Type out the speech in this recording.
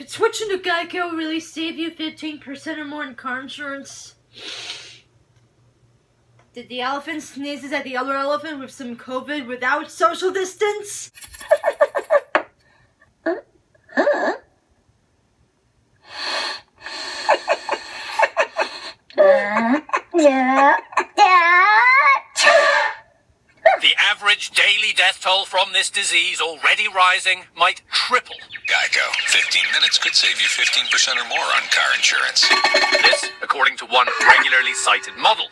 Could switching to Geico really save you 15% or more in car insurance? Did the elephant sneezes at the other elephant with some COVID without social distance? The average daily death toll from this disease, already rising, might triple. Geico. 15 minutes could save you 15% or more on car insurance. This, according to one regularly cited model.